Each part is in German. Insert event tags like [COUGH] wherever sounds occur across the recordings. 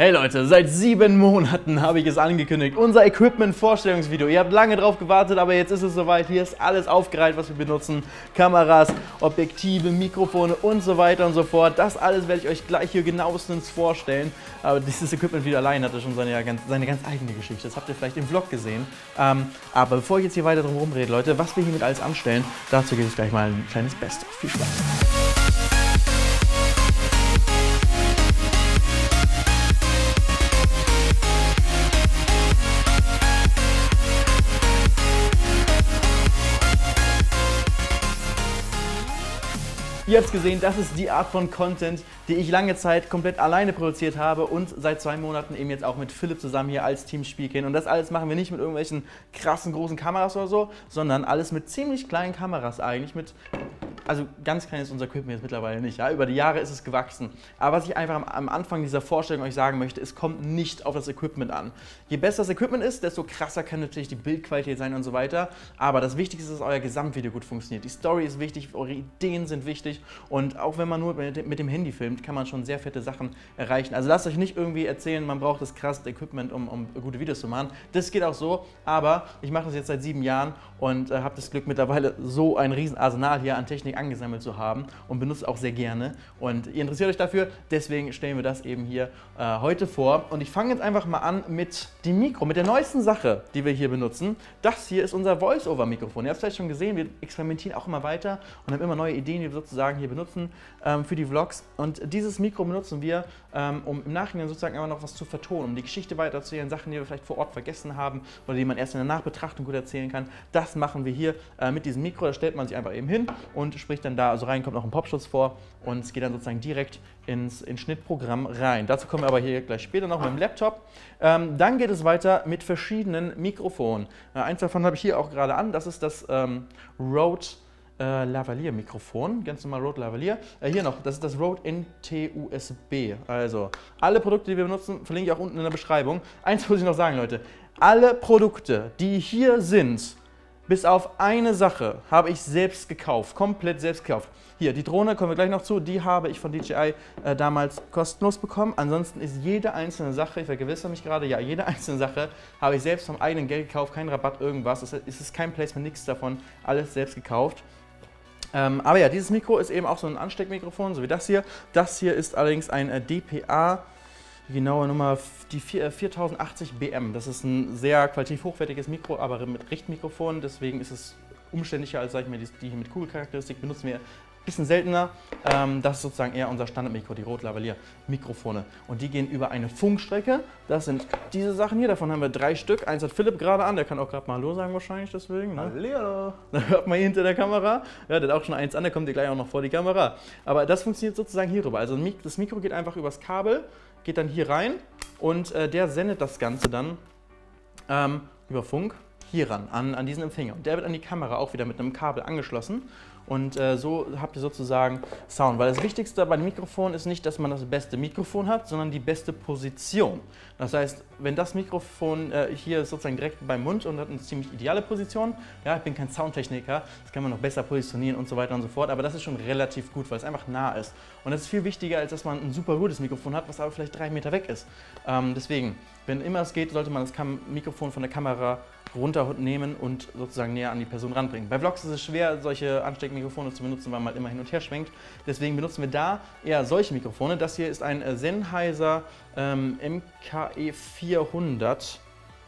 Hey Leute, seit sieben Monaten habe ich es angekündigt. Unser Equipment-Vorstellungsvideo. Ihr habt lange drauf gewartet, aber jetzt ist es soweit. Hier ist alles aufgereiht, was wir benutzen. Kameras, Objektive, Mikrofone und so weiter und so fort. Das alles werde ich euch gleich hier genauestens vorstellen. Aber dieses Equipment-Video allein hatte schon seine, seine, ganz eigene Geschichte. Das habt ihr vielleicht im Vlog gesehen. Ähm, aber bevor ich jetzt hier weiter drum rumrede, Leute, was wir hiermit alles anstellen, dazu gibt es gleich mal ein kleines Best. Viel Spaß. Ihr habt es gesehen, das ist die Art von Content, die ich lange Zeit komplett alleine produziert habe und seit zwei Monaten eben jetzt auch mit Philipp zusammen hier als Team spielen. Und das alles machen wir nicht mit irgendwelchen krassen großen Kameras oder so, sondern alles mit ziemlich kleinen Kameras eigentlich, mit also ganz klein ist unser Equipment jetzt mittlerweile nicht. Ja? Über die Jahre ist es gewachsen. Aber was ich einfach am, am, Anfang dieser Vorstellung euch sagen möchte, es kommt nicht auf das Equipment an. Je besser das Equipment ist, desto krasser kann natürlich die Bildqualität sein und so weiter. Aber das Wichtigste ist, dass euer Gesamtvideo gut funktioniert. Die Story ist wichtig, eure Ideen sind wichtig. Und auch wenn man nur mit dem Handy filmt, kann man schon sehr fette Sachen erreichen. Also lasst euch nicht irgendwie erzählen, man braucht das krasse Equipment, um, um gute Videos zu machen. Das geht auch so. Aber ich mache das jetzt seit sieben Jahren und äh, habe das Glück, mittlerweile so ein riesen Arsenal hier an Technik angesammelt zu haben und benutze auch sehr gerne. Und ihr interessiert euch dafür, deswegen stellen wir das eben hier äh, heute vor. Und ich fange jetzt einfach mal an mit dem Mikro, mit der neuesten Sache, die wir hier benutzen. Das hier ist unser Voice-Over-Mikrofon. Ihr habt es vielleicht schon gesehen, wir experimentieren auch immer weiter und haben immer neue Ideen, die wir sozusagen hier benutzen ähm, für die Vlogs. Und dieses Mikro benutzen wir, ähm, um im Nachhinein sozusagen immer noch was zu vertonen, um die Geschichte weiterzuerzählen, Sachen, die wir vielleicht vor Ort vergessen haben oder die man erst in der Nachbetrachtung gut erzählen kann. Das machen wir hier äh, mit diesem Mikro. Da stellt man sich einfach eben hin und spricht dann da also rein, kommt noch ein Popschutz vor und es geht dann sozusagen direkt ins, ins Schnittprogramm rein. Dazu kommen wir aber hier gleich später noch mit dem Laptop. Ähm, dann geht es weiter mit verschiedenen Mikrofonen. Äh, eins davon habe ich hier auch gerade an, das ist das ähm, Rode äh, Lavalier Mikrofon, ganz normal Rode Lavalier. Äh, hier noch, das ist das Rode NT-USB. Also alle Produkte, die wir benutzen, verlinke ich auch unten in der Beschreibung. Eins muss ich noch sagen, Leute. Alle Produkte, die hier sind, bis auf eine Sache habe ich selbst gekauft, komplett selbst gekauft. Hier, die Drohne, kommen wir gleich noch zu, die habe ich von DJI äh, damals kostenlos bekommen. Ansonsten ist jede einzelne Sache, ich vergewissere mich gerade, ja, jede [LAUGHS] einzelne Sache habe ich selbst vom eigenen Geld gekauft, kein Rabatt, irgendwas. Es ist kein Placement, nichts davon, alles selbst gekauft. Ähm, aber ja, dieses Mikro ist eben auch so ein Ansteckmikrofon, so wie das hier. Das hier ist allerdings ein äh, DPA die genaue Nummer, die 4080 äh, BM. Das ist ein sehr qualitativ hochwertiges Mikro, aber mit Richtmikrofon. Deswegen ist es umständlicher als, sag ich mal, die, die hier mit Kugelcharakteristik benutzen wir bisschen seltener. Ähm, das ist sozusagen eher unser Standardmikro, die Rode Lavalier Mikrofone. Und die gehen über eine Funkstrecke. Das sind diese Sachen hier, davon haben wir drei Stück. Eins hat Philipp gerade an, der kann auch gerade mal Hallo sagen wahrscheinlich deswegen. Ne? Hallo! [LAUGHS] Da hört man hier hinter der Kamera. Ja, der hat auch schon eins an, der kommt dir gleich auch noch vor die Kamera. Aber das funktioniert sozusagen hier rüber. Also das Mikro geht einfach übers Kabel, geht dann hier rein und äh, der sendet das Ganze dann ähm, über Funk hier ran, an, an diesen Empfänger. Und der wird an die Kamera auch wieder mit einem Kabel angeschlossen. Und äh, so habt ihr sozusagen Sound. Weil das Wichtigste bei dem Mikrofon ist nicht, dass man das beste Mikrofon hat, sondern die beste Position. Das heißt, wenn das Mikrofon äh, hier ist sozusagen direkt beim Mund und hat eine ziemlich ideale Position, ja, ich bin kein Soundtechniker, das kann man noch besser positionieren und so weiter und so fort, aber das ist schon relativ gut, weil es einfach nah ist. Und das ist viel wichtiger, als dass man ein super gutes Mikrofon hat, was aber vielleicht drei Meter weg ist. Ähm, deswegen, wenn immer es geht, sollte man das Mikrofon von der Kamera runternehmen und sozusagen näher an die Person ranbringen. Bei Vlogs ist es schwer, solche Ansteckmikrofone zu benutzen, weil man immer hin und her schwenkt. Deswegen benutzen wir da eher solche Mikrofone. Das hier ist ein Sennheiser ähm, MKE 400.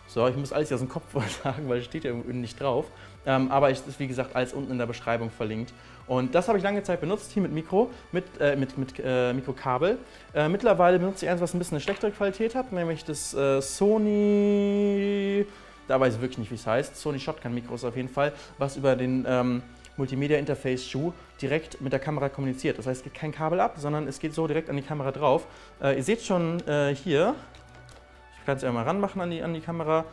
So, ich muss alles hier aus dem Kopf [LAUGHS] sagen, weil es steht ja nicht drauf. Ähm, aber es ist wie gesagt alles unten in der Beschreibung verlinkt. Und das habe ich lange Zeit benutzt, hier mit Mikro, mit, äh, mit, mit äh, Mikrokabel. Äh, mittlerweile benutze ich eins, was ein bisschen eine schlechtere Qualität hat, nämlich das äh, Sony da weiß ich wirklich nicht, wie es heißt. Sony Shotgun Mikros auf jeden Fall, was über den ähm, Multimedia Interface Schuh direkt mit der Kamera kommuniziert. Das heißt, es geht kein Kabel ab, sondern es geht so direkt an die Kamera drauf. Äh, ihr seht schon äh, hier, ich kann es ja mal ranmachen an die, an die Kamera,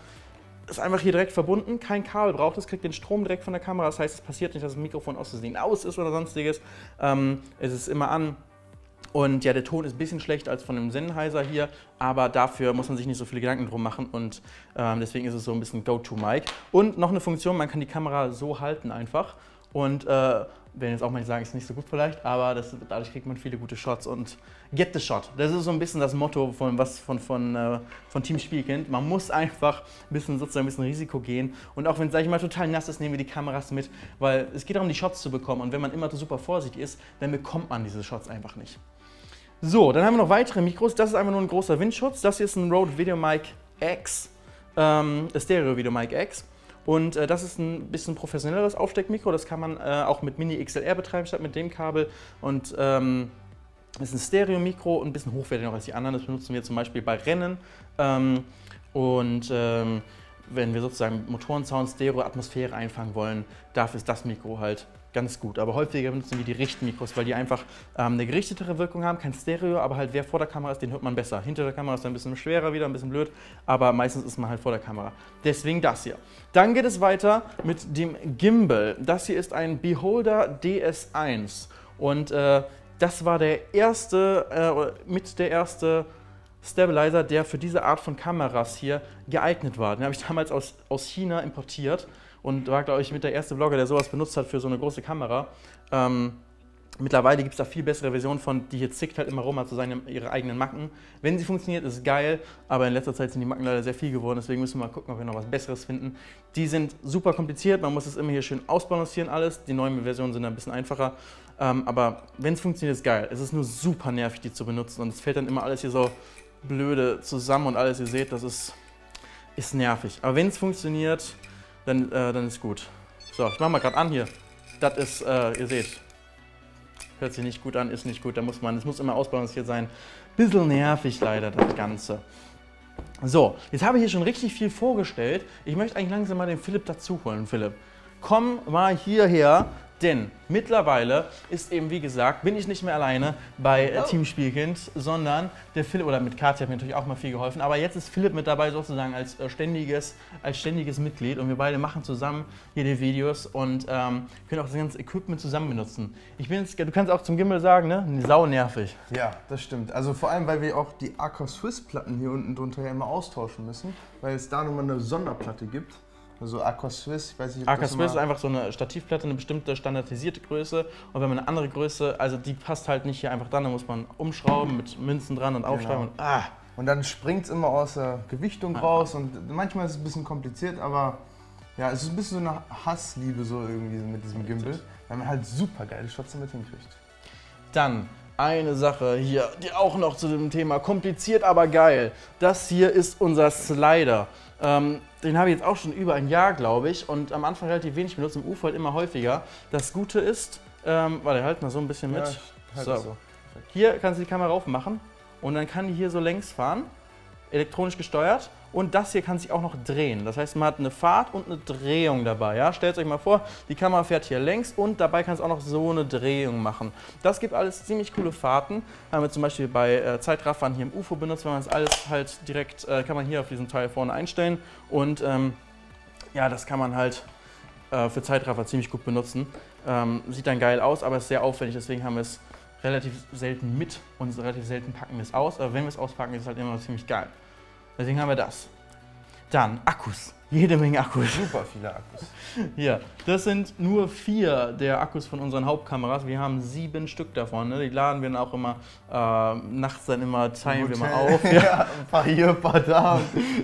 ist einfach hier direkt verbunden, kein Kabel braucht es, kriegt den Strom direkt von der Kamera. Das heißt, es passiert nicht, dass das Mikrofon aus Versehen aus ist oder sonstiges. Ähm, es ist immer an, und ja, der Ton ist ein bisschen schlechter als von dem Sennheiser hier, aber dafür muss man sich nicht so viele Gedanken drum machen und ähm, deswegen ist es so ein bisschen Go-To-Mic. Und noch eine Funktion, man kann die Kamera so halten einfach und äh, werden jetzt auch mal sagen, ist nicht so gut vielleicht, aber das, dadurch kriegt man viele gute Shots und get the shot. Das ist so ein bisschen das Motto von, was, von, von, äh, von Team Spielkind. Man muss einfach ein bisschen, sozusagen ein bisschen Risiko gehen und auch wenn es, sag ich mal, total nass ist, nehmen wir die Kameras mit, weil es geht darum, die Shots zu bekommen und wenn man immer super vorsichtig ist, dann bekommt man diese Shots einfach nicht. So, dann haben wir noch weitere Mikros. Das ist einfach nur ein großer Windschutz. Das hier ist ein Rode VideoMic X, ähm, Stereo VideoMic X. Und äh, das ist ein bisschen professionelleres Aufsteckmikro. Das kann man äh, auch mit Mini XLR betreiben statt mit dem Kabel. Und ähm, ist ein Stereo-Mikro und ein bisschen hochwertiger als die anderen. Das benutzen wir zum Beispiel bei Rennen. Ähm, und ähm, wenn wir sozusagen Motorensound, Stereo-Atmosphäre einfangen wollen, dafür ist das Mikro halt ganz gut. Aber häufiger benutzen wir die Richtmikros, weil die einfach ähm, eine gerichtetere Wirkung haben, kein Stereo, aber halt wer vor der Kamera ist, den hört man besser. Hinter der Kamera ist ein bisschen schwerer wieder, ein bisschen blöd, aber meistens ist man halt vor der Kamera. Deswegen das hier. Dann geht es weiter mit dem Gimbal. Das hier ist ein Beholder DS1 und äh, das war der erste, äh, mit der erste Stabilizer, der für diese Art von Kameras hier geeignet war. Den habe ich [LAUGHS] damals aus, aus China importiert und war, glaube ich, mit der erste Vlogger, der sowas benutzt hat für so eine große Kamera. Ähm, mittlerweile gibt es da viel bessere Versionen von, die hier zickt halt immer rum, hat so seine, ihre eigenen Macken. Wenn sie funktioniert, ist geil, aber in letzter Zeit sind die Macken leider sehr viel geworden, deswegen müssen wir mal gucken, ob wir noch was Besseres finden. Die sind super kompliziert, man muss es immer hier schön ausbalancieren alles. Die neuen Versionen sind ein bisschen einfacher, ähm, aber wenn es funktioniert, ist geil. Es ist nur super nervig, die zu benutzen und es fällt dann immer alles hier so blöde zusammen und alles, ihr seht, das ist, ist nervig. Aber wenn es funktioniert, dann, äh, dann ist gut. So, ich mache mal gerade an hier. Das ist, äh, ihr seht, hört sich nicht gut an, ist nicht gut. Da muss man, es muss immer ausbalanciert sein. Bisschen nervig leider das Ganze. So, jetzt habe ich hier schon richtig viel vorgestellt. Ich möchte eigentlich langsam mal den Philipp dazu holen. Philipp, komm mal hierher denn mittlerweile ist eben, wie gesagt, bin ich nicht mehr alleine bei äh, oh. Team Spielkind, sondern der Philipp, oder mit Katja hat mir natürlich auch mal viel geholfen, aber jetzt ist Philipp mit dabei sozusagen als äh, ständiges, als ständiges Mitglied und wir beide machen zusammen hier die Videos und ähm, können auch das ganze Equipment zusammen benutzen. Ich bin jetzt, du kannst auch zum Gimbal sagen, ne? Sau nervig. Ja, das stimmt. Also vor allem, weil wir auch die Aqua Swiss Platten hier unten drunter ja immer austauschen müssen, weil es da nochmal eine Sonderplatte gibt. Also Aqua Swiss, ich weiß nicht, ob Aqua Swiss ist einfach so eine Stativplatte, eine bestimmte standardisierte Größe. Und wenn man eine andere Größe, also die passt halt nicht hier einfach dran, dann muss man umschrauben mit Münzen dran und aufschrauben. Genau. Und, ah. und dann springt es immer aus der Gewichtung ah. raus und manchmal ist es ein bisschen kompliziert, aber ja, es ist ein bisschen so eine Hassliebe so irgendwie mit diesem Gimbal, weil man halt super geile Shots damit hinkriegt. Dann eine Sache hier, die auch noch zu dem Thema kompliziert, aber geil. Das hier ist unser Slider. Ähm, den habe ich jetzt auch schon über ein Jahr, glaube ich, und am Anfang relativ wenig benutzt, im UFO halt immer häufiger. Das Gute ist, ähm, warte, halt mal so ein bisschen mit. Ja, halt so. so. Hier kannst du die Kamera aufmachen und dann kann die hier so längs fahren, elektronisch gesteuert. Und das hier kann sich auch noch drehen. Das heißt, man hat eine Fahrt und eine Drehung dabei. Ja? Stellt euch mal vor, die Kamera fährt hier längs und dabei kann es auch noch so eine Drehung machen. Das gibt alles ziemlich coole Fahrten. Haben wir zum Beispiel bei äh, Zeitraffern hier im UFO benutzt, wenn man das alles halt direkt, äh, kann man hier auf diesem Teil vorne einstellen. Und ähm, ja, das kann man halt äh, für Zeitraffer ziemlich gut benutzen. Ähm, sieht dann geil aus, aber ist sehr aufwendig, deswegen haben wir es relativ selten mit und relativ selten packen wir es aus. Aber wenn wir es auspacken, ist es halt immer ziemlich geil. Deswegen haben wir das. Dann Akkus. Jede Menge Akkus. Super viele Akkus. [LAUGHS] Ja, das sind nur vier der Akkus von unseren Hauptkameras. Wir haben sieben Stück davon. Ne? Die laden wir dann auch immer äh, nachts dann immer, teilen wir mal auf. [LAUGHS] Ja. ja, ein paar hier, ein paar da.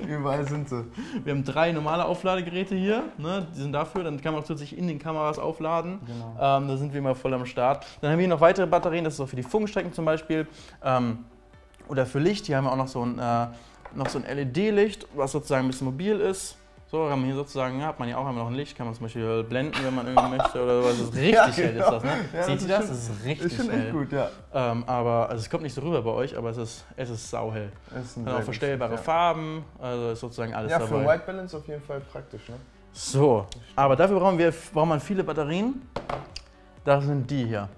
Überall sind sie. Wir haben drei normale Aufladegeräte hier. Ne? Die sind dafür. Dann kann man auch zusätzlich in den Kameras aufladen. Genau. Ähm, da sind wir immer voll am Start. Dann haben wir hier noch weitere Batterien. Das ist auch für die Funkstrecken zum Beispiel. Ähm, oder für Licht. Hier haben wir auch noch so ein. Äh, noch so ein LED-Licht, was sozusagen ein bisschen mobil ist. So, kann man hier sozusagen, ja, hat man hier auch immer noch ein Licht, kann man zum Beispiel blenden, wenn man irgendwie möchte oder sowas. Das ist [LAUGHS] richtig ja, genau. hell ist das, ne? Ja, Seht ihr das? Das ist richtig ist schon hell. Echt gut, ja. Ähm, aber, also es kommt nicht so rüber bei euch, aber es ist, es ist sauhell. Es ist auch verstellbare ja. Farben, also ist sozusagen alles ja, dabei. Ja, für White Balance auf jeden Fall praktisch, ne? So, aber dafür brauchen wir, braucht man viele Batterien. Das sind die hier.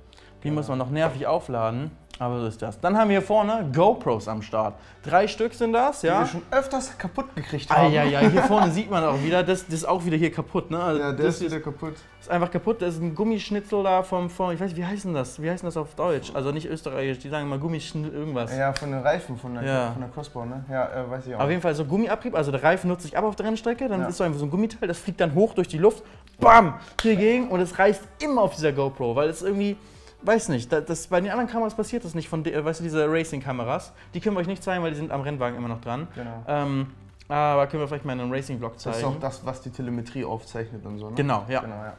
Die genau. muss man noch nervig aufladen. Aber so ist das. Dann haben wir hier vorne GoPros am Start. Drei Stück sind das, Die ja? wir schon öfters kaputt gekriegt Ah, haben. ja, ja, hier vorne sieht man auch wieder, das, das ist auch wieder hier kaputt, ne? Also Ja, der ist wieder kaputt. ist einfach kaputt. Das ist ein Gummischnitzel da vom, vom ich weiß nicht, wie heißt denn das? Wie heißt denn das auf Deutsch? Also nicht österreichisch, die sagen immer Gummischnitzel irgendwas. Ja, von den Reifen von der, Ja. von der Crossbow, ne? Ja, äh, weiß ich auch. Auf jeden Fall so Gummiabrieb, also der Reifen nutzt sich ab auf der Rennstrecke, dann Ja. ist so einfach so ein Gummiteil, das fliegt dann hoch durch die Luft, bam, hier gegen und es reißt immer auf dieser GoPro, weil es irgendwie, weiß nicht, da- das, bei den anderen Kameras passiert das nicht, von der, weißt du, diese Racing-Kameras, die können wir euch nicht zeigen, weil die sind am Rennwagen immer noch dran. Genau. Ähm, aber können wir vielleicht mal in einem Racing-Vlog Das zeigen. ist auch das, was die Telemetrie aufzeichnet und so, ne? Genau, ja. Genau, ja.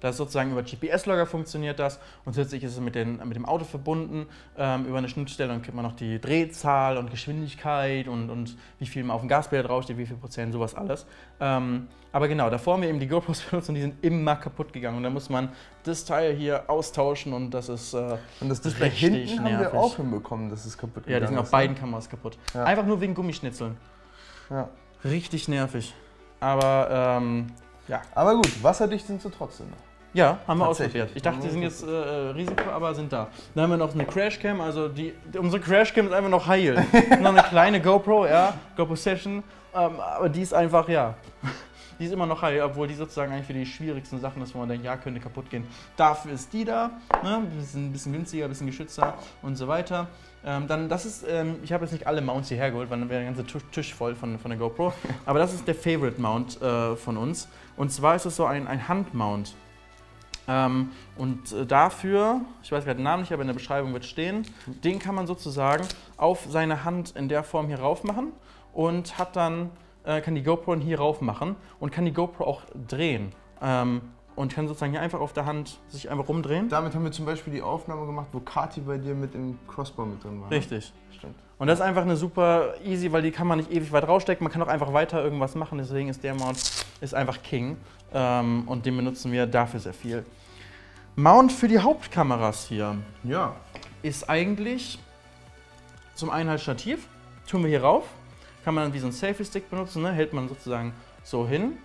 Das ist sozusagen über GPS-Logger funktioniert das und zusätzlich ist es mit, den, mit dem Auto verbunden. Ähm, über eine Schnittstelle und kriegt man noch die Drehzahl und Geschwindigkeit und, und wie viel man auf dem Gaspedal draufsteht, wie viel Prozent, sowas alles. Ähm, aber genau, davor haben wir eben die GoPros [LAUGHS] benutzt und die sind immer kaputt gegangen. Und da muss man das Teil hier austauschen und das ist. Äh, Und das ist Display hinten haben wir nervig. auch hinbekommen, dass es kaputt ja, die sind gegangen auf ist, beiden Kameras kaputt. Ja. Einfach nur wegen Gummischnitzeln. Ne? Ja. Richtig nervig. Aber ähm, ja. Aber gut, wasserdicht sind sie trotzdem noch. Ja, haben wir ausprobiert. Ich dachte, die sind jetzt äh, Risiko, aber sind da. Dann haben wir noch eine Crashcam, also die, unsere Crashcam ist einfach noch heil. [LAUGHS] noch eine kleine GoPro, ja, GoPro Session, ähm, aber die ist einfach, ja, die ist immer noch heil, obwohl die sozusagen eigentlich für die schwierigsten Sachen ist, wo man denkt, ja, könnte kaputt gehen. Dafür ist die da, ne, ein bisschen, ein bisschen günstiger, ein bisschen geschützter und so weiter. Ähm, dann, das ist, ähm, ich habe jetzt nicht alle Mounts hierher geholt, weil dann wäre der ganze Tisch, Tisch voll von, von der GoPro. [LAUGHS] Aber das ist der Favorite Mount äh, von uns. Und zwar ist es so ein, ein Handmount. Ähm, und äh, dafür, ich weiß gerade den Namen nicht, aber in der Beschreibung wird stehen, den kann man sozusagen auf seine Hand in der Form hier rauf machen und hat dann, äh, kann die GoPro hier rauf machen und kann die GoPro auch drehen. Ähm, und kann sozusagen hier einfach auf der Hand sich einfach rumdrehen. Damit haben wir zum Beispiel die Aufnahme gemacht, wo Kati bei dir mit im Crossbow mit drin war. ne? Richtig. Stimmt. Und das ist einfach eine super easy, weil die kann man nicht ewig weit rausstecken. Man kann auch einfach weiter irgendwas machen. Deswegen ist der Mount ist einfach King. Ähm, und den benutzen wir dafür sehr viel. Mount für die Hauptkameras hier Ja. ist eigentlich zum einen halt Stativ. Tun wir hier rauf. Kann man dann wie so ein Selfie-Stick benutzen. Ne? Hält man sozusagen so hin.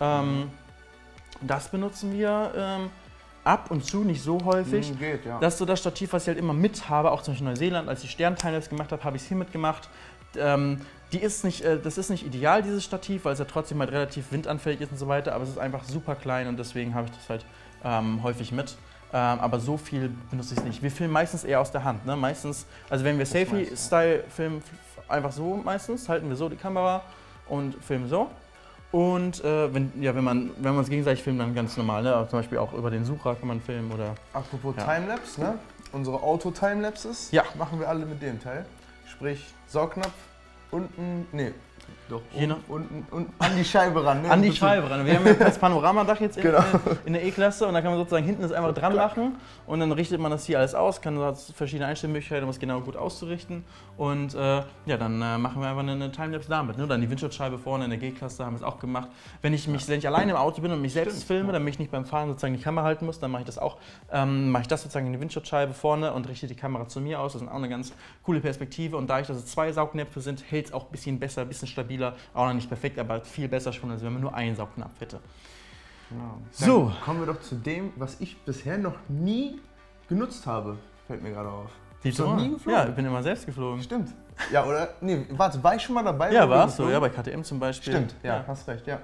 Ähm, das benutzen wir ähm, ab und zu, nicht so häufig. Mhm, geht, ja. Das ist so das Stativ, was ich halt immer mit habe, auch zum Beispiel in Neuseeland, als ich Sterntimelapse gemacht habe, habe ich es hier mitgemacht. Ähm, die ist nicht, äh, das ist nicht ideal, dieses Stativ, weil es ja trotzdem halt relativ windanfällig ist und so weiter, aber es ist einfach super klein und deswegen habe ich das halt ähm, häufig mit. Ähm, aber so viel benutze ich es nicht. Wir filmen meistens eher aus der Hand. Ne? Meistens, also wenn wir. Selfie-Style filmen, einfach so meistens, halten wir so die Kamera und filmen so. Und äh, wenn, ja, wenn, man, wenn man uns gegenseitig filmt, dann ganz normal. Ne? Aber zum Beispiel auch über den Sucher kann man filmen oder Apropos Ja. Timelapse, ne? Unsere Auto-Timelapses Ja. machen wir alle mit dem Teil. Sprich, Saugnapf unten, nee, doch, Hier noch? unten, unten an die Scheibe ran. Ne? An die Scheibe ran. Wir haben ja das Panoramadach jetzt [LAUGHS] in, Genau. in der E-Klasse und da kann man sozusagen hinten das einfach dran machen und dann richtet man das hier alles aus, kann hat verschiedene Einstellmöglichkeiten, um es genau gut auszurichten und äh, ja, dann äh, machen wir einfach eine, eine Timelapse damit. Ne? Dann die Windschutzscheibe vorne in der G-Klasse haben wir es auch gemacht. Wenn ich mich, wenn ich alleine im Auto bin und mich selbst Stimmt, filme, damit ich nicht beim Fahren sozusagen die Kamera halten muss, dann mache ich das auch. Ähm, mache ich das sozusagen in die Windschutzscheibe vorne und richte die Kamera zu mir aus. Das ist auch eine ganz coole Perspektive und dadurch, dass es zwei Saugnäpfe sind, hält es auch ein bisschen besser, ein bisschen stabiler. Auch noch nicht perfekt, aber viel besser schon, als wenn man nur einen Saugnapf hätte. Genau. So. Kommen wir doch zu dem, was ich bisher noch nie genutzt habe. Fällt mir gerade auf. Die Bist du noch nie geflogen? Ja, ich bin immer selbst geflogen. Stimmt. Ja, oder? Nee, warte, war ich schon mal dabei? Ja, warst du, geflogen? ja, bei KTM zum Beispiel. Stimmt, ja, hast recht, ja.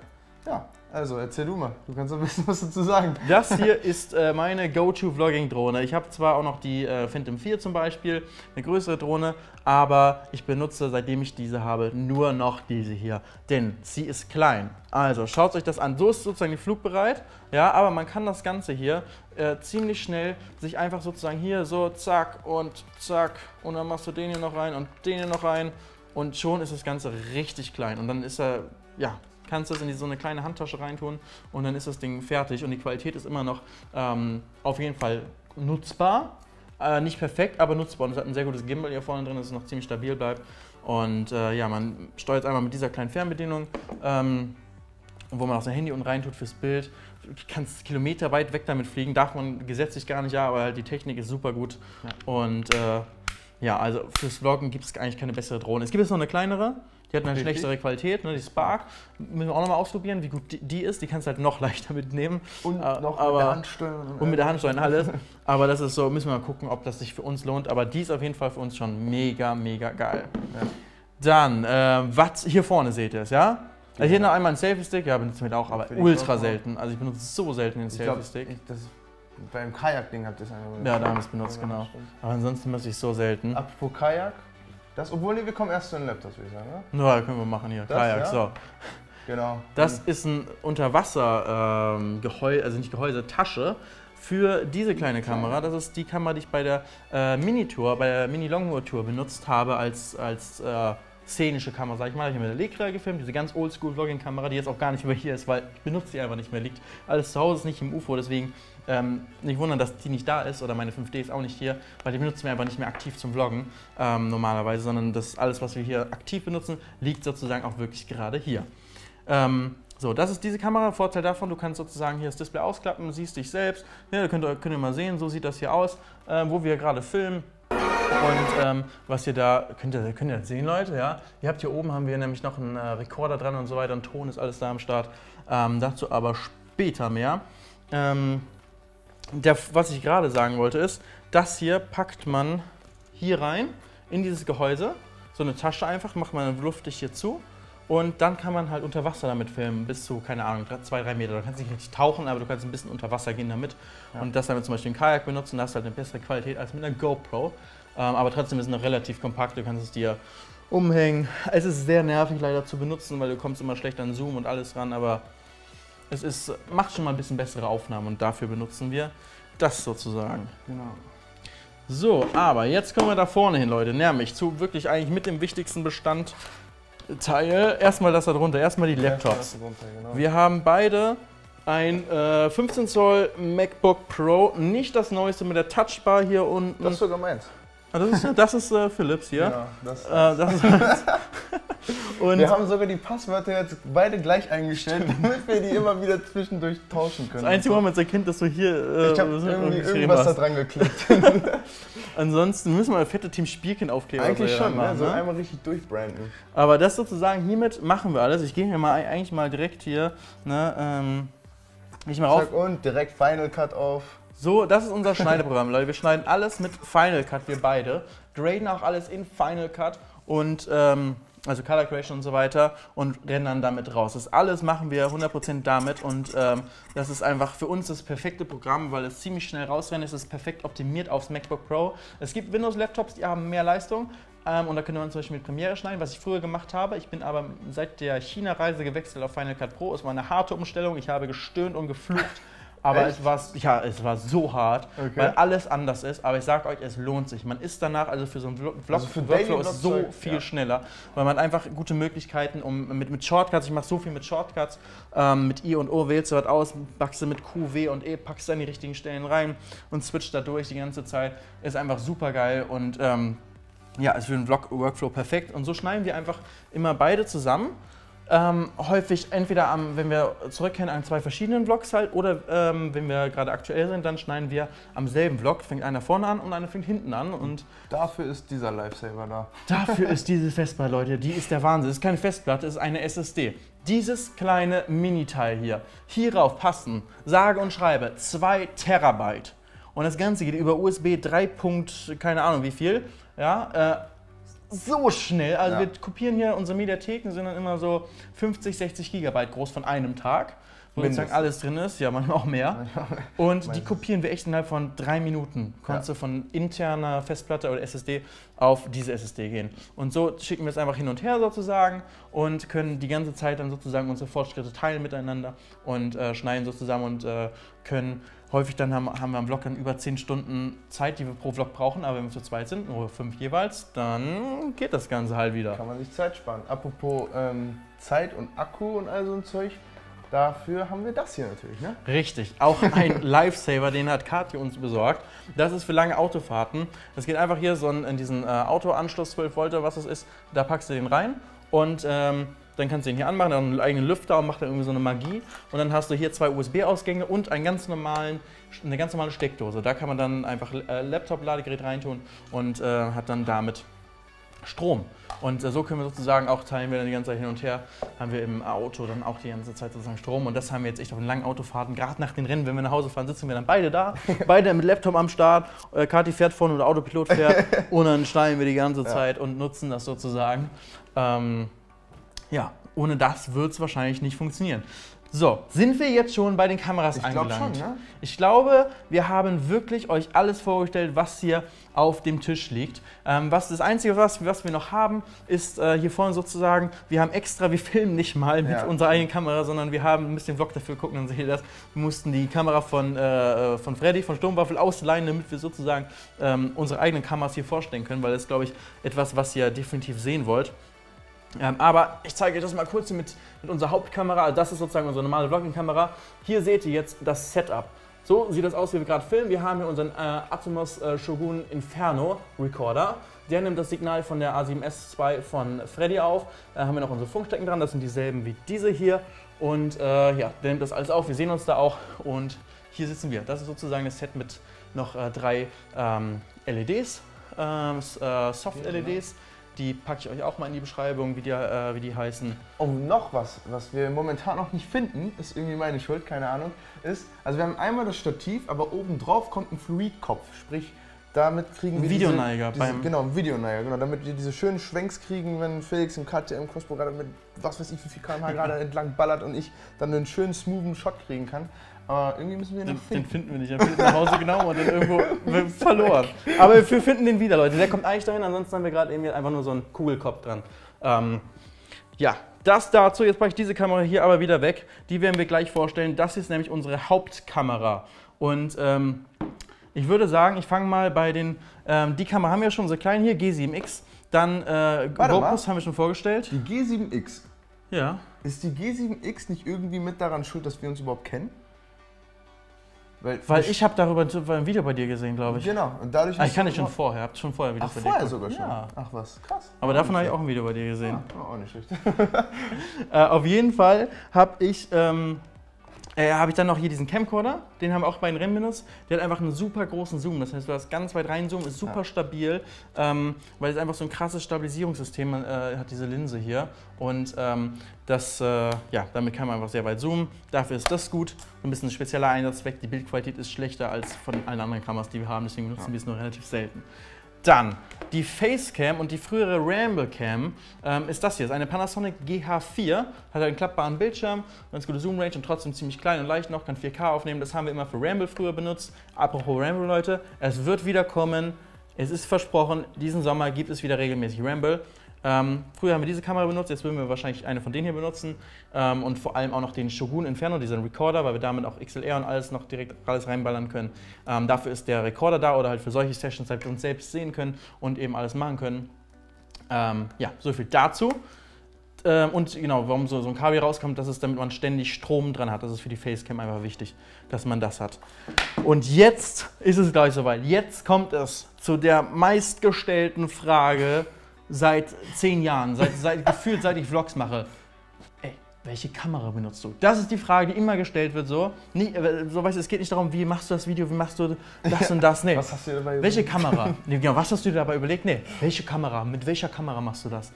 Ja, also erzähl du mal. Du kannst doch [LAUGHS] wissen, was dazu sagen. Das hier ist äh, meine Go-To-Vlogging-Drohne. Ich habe zwar auch noch die äh, Phantom 4 zum Beispiel, eine größere Drohne, aber ich benutze, seitdem ich diese habe, nur noch diese hier. Denn sie ist klein. Also schaut euch das an. So ist sozusagen die flugbereit. Ja, aber man kann das Ganze hier äh, ziemlich schnell sich einfach sozusagen hier so zack und zack und dann machst du den hier noch rein und den hier noch rein und schon ist das Ganze richtig klein. Und dann ist er, ja, kannst du es in so eine kleine Handtasche reintun und dann ist das Ding fertig und die Qualität ist immer noch ähm, auf jeden Fall nutzbar. Äh, nicht perfekt, aber nutzbar. Und es hat ein sehr gutes Gimbal hier vorne drin, dass es noch ziemlich stabil bleibt. Und äh, ja, man steuert es einmal mit dieser kleinen Fernbedienung, ähm, wo man auch sein Handy unten reintut fürs Bild. Du kannst Kilometer weit weg damit fliegen, darf man gesetzlich gar nicht, ja, aber halt die Technik ist super gut. Ja. Und äh, ja, also fürs Vloggen gibt es eigentlich keine bessere Drohne. Es gibt jetzt noch eine kleinere, die hat eine Richtig. schlechtere Qualität, ne, die Spark. Müssen wir auch nochmal ausprobieren, wie gut die, die ist. Die kannst du halt noch [LAUGHS] leichter mitnehmen. Und Äh, noch aber- mit der Hand steuern. Und mit der Hand steuern alles. [LAUGHS] Aber das ist so, müssen wir mal gucken, ob das sich für uns lohnt. Aber die ist auf jeden Fall für uns schon mega, mega geil. Ja. Dann, äh, was hier vorne seht ihr es, ja? Also hier noch einmal einen Selfie-Stick, ja, benutzen wir auch, aber ultra selten. Also ich benutze so selten den Ich Selfie-Stick. beim Kajak-Ding habt ihr es einmal Ja, da haben wir es benutzt, genau. Aber ansonsten benutze ich so selten. Apropos Kajak, das, obwohl nee, wir kommen erst zu den Laptops, würde ich sagen, ne? Ja, können wir machen hier. Das, Kajak, ja? so. Genau. Das ist ein Unterwasser-Gehäuse, also nicht Gehäuse, Tasche für diese kleine Kamera. Das ist die Kamera, die ich bei der äh, Mini-Tour, bei der Mini-Longboard-Tour benutzt habe als, als äh, szenische Kamera, sag ich mal. Ich habe mit der Lekra gefilmt, diese ganz oldschool-Vlogging-Kamera, die jetzt auch gar nicht mehr hier ist, weil ich benutze sie einfach nicht mehr. Liegt alles zu Hause, ist nicht im UFO, deswegen ähm, nicht wundern, dass die nicht da ist oder meine 5D ist auch nicht hier, weil die benutzen wir einfach nicht mehr aktiv zum Vloggen ähm, normalerweise, sondern das alles, was wir hier aktiv benutzen, liegt sozusagen auch wirklich gerade hier. Ähm, so, das ist diese Kamera. Vorteil davon, du kannst sozusagen hier das Display ausklappen, siehst dich selbst. Ja, da könnt könnt ihr mal sehen, so sieht das hier aus, äh, wo wir gerade filmen. Und ähm, was ihr da, könnt ihr, könnt ihr das sehen, Leute, ja? Ihr habt hier oben, haben wir nämlich noch einen äh, Rekorder dran und so weiter, ein Ton ist alles da am Start. Ähm, dazu aber später mehr. Ähm, der, was ich gerade sagen wollte ist, das hier packt man hier rein, in dieses Gehäuse. So eine Tasche einfach, macht man luftig hier zu. Und dann kann man halt unter Wasser damit filmen, bis zu, keine Ahnung, zwei, drei Meter. Du kannst nicht richtig tauchen, aber du kannst ein bisschen unter Wasser gehen damit. Ja. Und das damit zum Beispiel ein Kajak benutzen, da hast du halt eine bessere Qualität als mit einer GoPro. Ähm, aber trotzdem ist es noch relativ kompakt, du kannst es dir umhängen. Es ist sehr nervig leider zu benutzen, weil du kommst immer schlecht an Zoom und alles ran, aber es ist, macht schon mal ein bisschen bessere Aufnahmen und dafür benutzen wir das sozusagen. Genau. So, aber jetzt kommen wir da vorne hin, Leute. Nämlich zu wirklich eigentlich mit dem wichtigsten Bestandteil. Erstmal das da drunter, erstmal die Laptops. Runter, genau. Wir haben beide ein äh, 15 Zoll MacBook Pro, nicht das neueste mit der Touchbar hier unten. das ist sogar meins. Ah, das ist, das ist äh, Philips hier. Genau, das, Äh, das ist [LAUGHS] [LAUGHS] und wir haben sogar die Passwörter jetzt beide gleich eingestellt, damit wir die immer wieder zwischendurch tauschen können. das einzige Mal mit erkennt, dass du hier äh, ich habe so irgendwie irgendwas da hast. dran geklickt. [LAUGHS] Ansonsten müssen wir eine fette Team Spielkind aufkleben. Eigentlich schon, ne? so ne? einmal richtig durchbranden. Aber das sozusagen, hiermit machen wir alles. Ich gehe hier mal eigentlich mal direkt hier, ne, ähm, ich mal rauf. Zack, und direkt Final Cut auf. So, das ist unser Schneideprogramm, [LAUGHS] Leute. Wir schneiden alles mit Final Cut, wir beide. Graden auch alles in Final Cut und ähm, also Color Correction und so weiter und rendern damit raus. Das alles machen wir 100% damit und ähm, das ist einfach für uns das perfekte Programm, weil es ziemlich schnell rausrennt. Es ist perfekt optimiert aufs MacBook Pro. Es gibt Windows-Laptops, die haben mehr Leistung. Ähm, und da könnte man zum Beispiel mit Premiere schneiden, was ich früher gemacht habe. Ich bin aber seit der China-Reise gewechselt auf Final Cut Pro. Es war eine harte Umstellung. Ich habe gestöhnt und geflucht. Aber Echt? es war, ja, es war so hart, Okay. weil alles anders ist. Aber ich sag euch, es lohnt sich. Man ist danach, also für so einen Vlog, Also für Workflow ist so viel ja. schneller, weil man einfach gute Möglichkeiten, um mit, mit Shortcuts, ich mache so viel mit Shortcuts, ähm, mit I und O wählst du was aus, packst du mit Q, W und E, packst du an die richtigen Stellen rein und switcht da durch die ganze Zeit. Ist einfach super geil und ähm, ja, ist für den Vlog-Workflow perfekt. Und so schneiden wir einfach immer beide zusammen. Ähm, häufig entweder am, wenn wir zurückkehren an zwei verschiedenen Vlogs halt oder ähm, wenn wir gerade aktuell sind, dann schneiden wir am selben Vlog. Fängt einer vorne an und einer fängt hinten an. Und Dafür ist dieser Lifesaver da. dafür ist diese [LAUGHS] Festplatte, Leute, die ist der Wahnsinn. Das ist keine Festplatte, es ist eine SSD. Dieses kleine Miniteil hier, hierauf passen, sage und schreibe, 2 Terabyte. Und das Ganze geht über USB 3. Punkt, keine Ahnung wie viel. Ja, äh, so schnell. Also Ja. wir kopieren hier unsere Mediatheken, sind dann immer so 50, 60 Gigabyte groß von einem Tag. Wo sozusagen alles drin ist, ja, manchmal auch mehr. [LAUGHS] Und die kopieren wir echt innerhalb von drei Minuten. Konntest du von interner Festplatte oder SSD auf diese SSD gehen. Und so schicken wir es einfach hin und her sozusagen und können die ganze Zeit dann sozusagen unsere Fortschritte teilen miteinander und äh, schneiden so zusammen und äh, können häufig dann haben, haben wir am Vlog dann über 10 Stunden Zeit, die wir pro Vlog brauchen, aber wenn wir zu zweit sind, nur fünf jeweils, dann geht das Ganze halt wieder. Kann man sich Zeit sparen. Apropos ähm, Zeit und Akku und all so ein Zeug, dafür haben wir das hier natürlich, ne? Richtig, auch ein [LAUGHS] Lifesaver, den hat Kathi uns besorgt. Das ist für lange Autofahrten. Das geht einfach hier so in, diesen äh, Autoanschluss 12 Volt, was es ist, da packst du den rein und ähm, dann kannst du den hier anmachen, dann einen eigenen Lüfter und macht dann irgendwie so eine Magie. Und dann hast du hier zwei USB-Ausgänge und einen ganz normalen, eine ganz normale Steckdose. Da kann man dann einfach äh, Laptop-Ladegerät reintun und äh, hat dann damit Strom. Und äh, so können wir sozusagen auch teilen wir dann die ganze Zeit hin und her, haben wir im Auto dann auch die ganze Zeit sozusagen Strom. Und das haben wir jetzt echt auf den langen Autofahrten, gerade nach den Rennen, wenn wir nach Hause fahren, sitzen wir dann beide da, [LAUGHS] beide mit Laptop am Start, äh, Kati fährt vorne oder Autopilot fährt [LAUGHS] und dann schneiden wir die ganze Zeit und nutzen das sozusagen. Ähm, ja, ohne das wird es wahrscheinlich nicht funktionieren. So, sind wir jetzt schon bei den Kameras Ich angelangt? schon, ne? Ich glaube, wir haben wirklich euch alles vorgestellt, was hier auf dem Tisch liegt. Ähm, was das Einzige, was, was wir noch haben, ist äh, hier vorne sozusagen, wir haben extra, wir filmen nicht mal mit Ja. unserer eigenen Kamera, sondern wir haben, müsst den Vlog dafür gucken, dann seht ihr das. Wir mussten die Kamera von, äh, von Freddy, von Sturmwaffel ausleihen, damit wir sozusagen ähm, unsere eigenen Kameras hier vorstellen können, weil das ist, glaube ich, etwas, was ihr definitiv sehen wollt. Ähm, aber ich zeige euch das mal kurz mit, mit unserer Hauptkamera. Also das ist sozusagen unsere normale Vlogging-Kamera. Hier seht ihr jetzt das Setup. So sieht das aus, wie wir gerade filmen. Wir haben hier unseren äh, Atomos äh, Shogun Inferno Recorder. Der nimmt das Signal von der A7S II von Freddy auf. Da haben wir noch unsere Funkstecken dran. Das sind dieselben wie diese hier. Und äh, ja, der nimmt das alles auf. Wir sehen uns da auch. Und hier sitzen wir. Das ist sozusagen das Set mit noch äh, drei ähm, LEDs, ähm, äh, Soft-LEDs. Die packe ich euch auch mal in die Beschreibung, wie die, äh, wie die heißen. Oh, noch was, was wir momentan noch nicht finden, ist irgendwie meine Schuld, keine Ahnung, ist, also wir haben einmal das Stativ, aber oben drauf kommt ein Fluidkopf, sprich, damit kriegen wir Videoneiger diese, diese, beim- Genau, ein Videoneiger, genau, damit wir diese schönen Schwenks kriegen, wenn Felix im KTM Crossbow gerade mit, was weiß ich, wie viel kmh gerade [LAUGHS] entlang ballert und ich dann einen schönen, smoothen Shot kriegen kann. Aber irgendwie müssen wir ihn Den, noch den finden. finden wir nicht. Dann wird nach Hause genommen und dann irgendwo [LAUGHS] verloren. Aber wir finden den wieder, Leute. Der kommt eigentlich dahin, ansonsten haben wir gerade eben einfach nur so einen Kugelkopf dran. Ähm, ja, das dazu. Jetzt packe ich diese Kamera hier aber wieder weg. Die werden wir gleich vorstellen. Das ist nämlich unsere Hauptkamera. Und ähm, ich würde sagen, ich fange mal bei den. Ähm, die Kamera haben wir schon, so klein hier, G7X. Dann äh. GoPros haben wir schon vorgestellt. Die G7X, Ja. ist die G7X nicht irgendwie mit daran schuld, dass wir uns überhaupt kennen? Weil, Weil ich habe darüber ein Video bei dir gesehen, glaube ich. Genau, und dadurch... Ah, ich kann nicht schon vorher. Habt schon vorher Videos Ach, bei dir vorher sogar schon? Ja. Ach was, krass. Aber davon habe ich auch ein Video bei dir gesehen. Ja, auch nicht schlecht. Äh, auf jeden Fall habe ich, ähm, äh, hab ich dann noch hier diesen Camcorder, den haben wir auch bei den Rennen benutzt. Der hat einfach einen super großen Zoom. Das heißt, du hast ganz weit reinzoomen, ist super Ja. stabil, ähm, weil es einfach so ein krasses Stabilisierungssystem äh, hat, diese Linse hier. Und ähm, das, äh, ja, damit kann man einfach sehr weit zoomen. Dafür ist das gut. Ein bisschen ein spezieller Einsatzzweck. Die Bildqualität ist schlechter als von allen anderen Kameras, die wir haben, deswegen benutzen wir es nur relativ selten. Dann die Facecam und die frühere Ramblecam ähm, ist das hier. Ist eine Panasonic GH4, hat einen klappbaren Bildschirm, ganz gute Zoom Range und trotzdem ziemlich klein und leicht noch, kann 4K aufnehmen. Das haben wir immer für Ramble früher benutzt. Apropos Ramble, Leute, es wird wieder kommen. Es ist versprochen, diesen Sommer gibt es wieder regelmäßig Ramble. Ähm, früher haben wir diese Kamera benutzt, jetzt würden wir wahrscheinlich eine von denen hier benutzen. Ähm, und vor allem auch noch den Shogun Inferno, diesen Recorder, weil wir damit auch XLR und alles noch direkt alles reinballern können. Ähm, dafür ist der Recorder da oder halt für solche Sessions, damit wir uns selbst sehen können und eben alles machen können. Ähm, ja, so viel dazu. Ähm, und genau, warum so, so ein Kabel rauskommt, das ist, damit man ständig Strom dran hat. Das ist für die Facecam einfach wichtig, dass man das hat. Und jetzt ist es gleich soweit. Jetzt kommt es zu der meistgestellten Frage seit zehn Jahren, seit, seit gefühlt seit ich Vlogs mache. Ey, welche Kamera benutzt du? Das ist die Frage, die immer gestellt wird. So, Nie, äh, so weißt du, es geht nicht darum, wie machst du das Video, wie machst du das und das. Nee. Was hast du dir dabei Welche überlegt? Kamera? [LAUGHS] Nee, genau, was hast du dir dabei überlegt? Nee, welche Kamera? Mit welcher Kamera machst du das?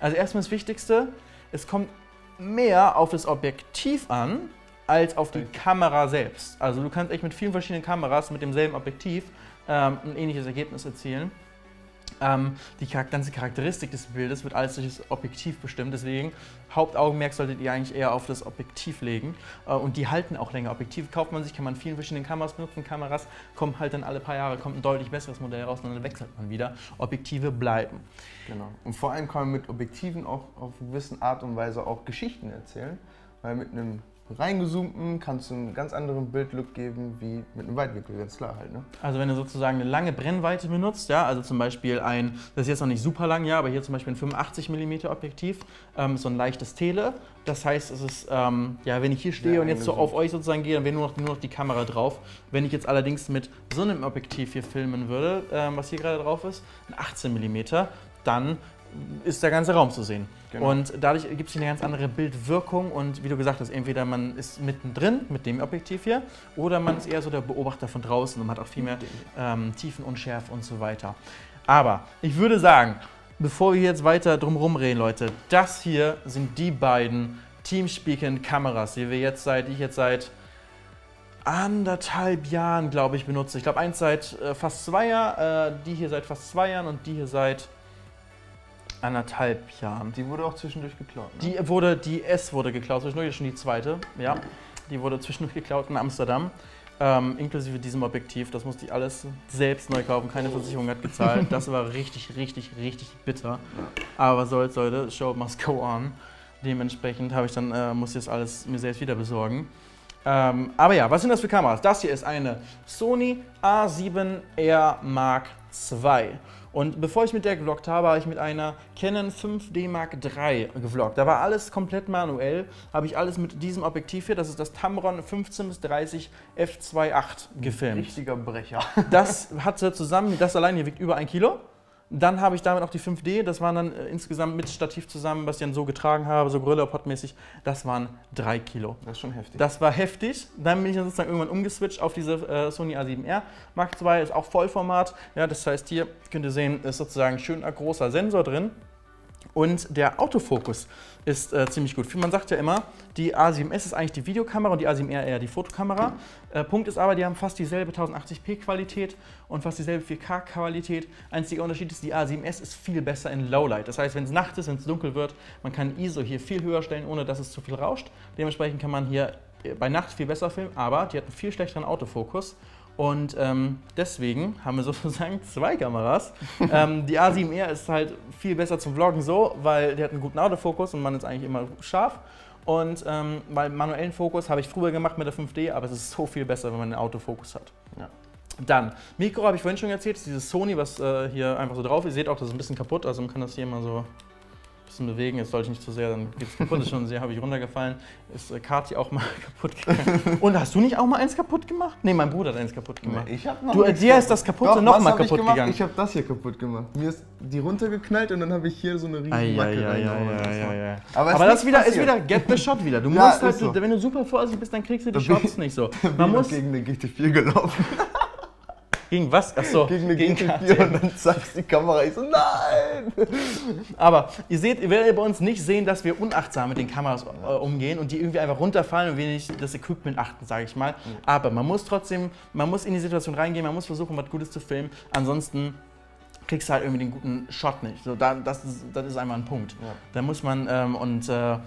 Also erstmal das Wichtigste, es kommt mehr auf das Objektiv an, als auf die Kamera selbst. Also du kannst echt mit vielen verschiedenen Kameras mit demselben Objektiv ähm, ein ähnliches Ergebnis erzielen. Ähm, die ganze Charakteristik des Bildes wird alles durch das Objektiv bestimmt. Deswegen Hauptaugenmerk solltet ihr eigentlich eher auf das Objektiv legen. Äh, und die halten auch länger. Objektive kauft man sich, kann man vielen verschiedenen Kameras benutzen. Kameras kommen halt dann alle paar Jahre, kommt ein deutlich besseres Modell raus und dann wechselt man wieder. Objektive bleiben. Genau. Und vor allem kann man mit Objektiven auch auf eine gewisse Art und Weise auch Geschichten erzählen. Weil mit einem reingezoomten kannst du einen ganz anderen Bildlook geben wie mit einem Weitwinkel, ganz klar halt. Ne? Also wenn du sozusagen eine lange Brennweite benutzt, ja, also zum Beispiel ein, das ist jetzt noch nicht super lang, ja, aber hier zum Beispiel ein 85 mm Objektiv, ähm, so ein leichtes Tele. Das heißt, es ist, ähm, ja, wenn ich hier stehe Ja, und jetzt so auf euch sozusagen gehe, dann wäre nur noch, nur noch die Kamera drauf. Wenn ich jetzt allerdings mit so einem Objektiv hier filmen würde, ähm, was hier gerade drauf ist, ein 18 mm, dann ist der ganze Raum zu sehen. Genau. Und dadurch gibt es eine ganz andere Bildwirkung und wie du gesagt hast, entweder man ist mittendrin mit dem Objektiv hier oder man ist eher so der Beobachter von draußen und hat auch viel mehr ähm, Tiefenunschärfe und so weiter. Aber ich würde sagen, bevor wir jetzt weiter drumherum reden, Leute, das hier sind die beiden Teamspeaking-Kameras, die wir jetzt seit, ich jetzt seit anderthalb Jahren, glaube ich, benutze. Ich glaube, eins seit äh, fast zwei Jahren, äh, die hier seit fast zwei Jahren und die hier seit anderthalb Jahren. Die wurde auch zwischendurch geklaut. Ne? Die wurde, die S wurde geklaut, zwischendurch ist schon die zweite, ja. Die wurde zwischendurch geklaut in Amsterdam, ähm, inklusive diesem Objektiv. Das musste ich alles selbst neu kaufen, keine Versicherung hat gezahlt. Das war richtig, richtig, richtig bitter. Aber was soll's, Leute, Show must go on. Dementsprechend habe ich dann, äh, muss ich das alles mir selbst wieder besorgen. Ähm, aber ja, was sind das für Kameras? Das hier ist eine Sony A7R Mark II. Und bevor ich mit der gevloggt habe, habe ich mit einer Canon 5D Mark III gevloggt. Da war alles komplett manuell, habe ich alles mit diesem Objektiv hier, das ist das Tamron 15 bis 30 f2.8 gefilmt. Richtiger Brecher. Das hatte zusammen, das allein hier wiegt über ein Kilo. Dann habe ich damit auch die 5D, das waren dann äh, insgesamt mit Stativ zusammen, was ich dann so getragen habe, so Gorilla-Pod-mäßig, das waren drei Kilo. Das ist schon heftig. Das war heftig. Dann bin ich dann sozusagen irgendwann umgeswitcht auf diese äh, Sony A7R Mark II, ist auch Vollformat. Ja, das heißt, hier könnt ihr sehen, ist sozusagen ein schöner großer Sensor drin. Und der Autofokus ist äh, ziemlich gut. Man sagt ja immer, die A7S ist eigentlich die Videokamera und die A7R eher die Fotokamera. Äh, Punkt ist aber, die haben fast dieselbe 1080p Qualität und fast dieselbe 4K Qualität. Einziger Unterschied ist, die A7S ist viel besser in Lowlight. Das heißt, wenn es Nacht ist, wenn es dunkel wird, man kann ISO hier viel höher stellen, ohne dass es zu viel rauscht. Dementsprechend kann man hier äh, bei Nacht viel besser filmen, aber die hat einen viel schlechteren Autofokus. Und ähm, deswegen haben wir sozusagen [LAUGHS] zwei Kameras. ähm, die A7R ist halt viel besser zum Vloggen so, weil die hat einen guten Autofokus und man ist eigentlich immer scharf. Und ähm, weil manuellen Fokus habe ich früher gemacht mit der 5D, aber es ist so viel besser, wenn man einen Autofokus hat. Ja. Dann, Mikro habe ich vorhin schon erzählt, ist dieses Sony, was äh, hier einfach so drauf ist. Ihr seht auch, das ist ein bisschen kaputt, also man kann das hier mal so bisschen bewegen. Jetzt sollte ich nicht zu sehr, dann geht es kaputt. Ist schon sehr, habe ich runtergefallen. Ist äh, Kati auch mal [LAUGHS] kaputt gegangen. Und hast du nicht auch mal eins kaputt gemacht? Nee, mein Bruder hat eins kaputt gemacht. Ich hab noch Du, äh, dir kaputt. ist das kaputte noch mal kaputt gemacht? gegangen. Ich habe das hier kaputt gemacht. Mir ist die runtergeknallt und dann habe ich hier so eine riesen Ei, Macke ei, ei. Aber, Aber das ist wieder, ist wieder get the shot wieder. Du [LAUGHS] Ja, musst halt, ist so. wenn du super vorsichtig bist, dann kriegst du die Da Shots nicht so. [LAUGHS] Bin Man muss gegen eine GT4 gelaufen. Gegen was? Achso, Gegen eine GT4 und dann zeigt die Kamera. Ich so, nein! Aber ihr seht, ihr werdet bei uns nicht sehen, dass wir unachtsam mit den Kameras äh, umgehen und die irgendwie einfach runterfallen und wir nicht das Equipment achten, sage ich mal. Aber man muss trotzdem, man muss in die Situation reingehen, man muss versuchen, was Gutes zu filmen. Ansonsten kriegst du halt irgendwie den guten Shot nicht. So, da, das, ist, das ist einfach ein Punkt. Ja. Da muss man ähm, und äh,